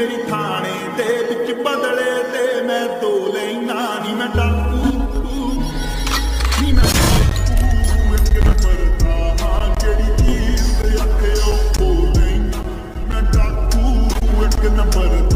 ਮੇਰੀ ਥਾਣੇ ਦੇ ਵਿੱਚ ਬਦਲੇ ਤੇ ਮੈਂ ਦੋ ਲੈਣਾ ਨਹੀਂ, ਮੈਂ ਡਾਕੂ, ਨਹੀਂ ਮੈਂ ਡਾਕੂ ਇੱਕ ਨੰਬਰ ਦਾ ਹਾਂ ਜਿਹੜੀ ਚੀਜ਼ ਤੇ ਆਖਿਓ ਉਹ ਲੈਣਾ ਮੈਂ ਡਾਕੂ, ਇੱਕ ਨੰਬਰ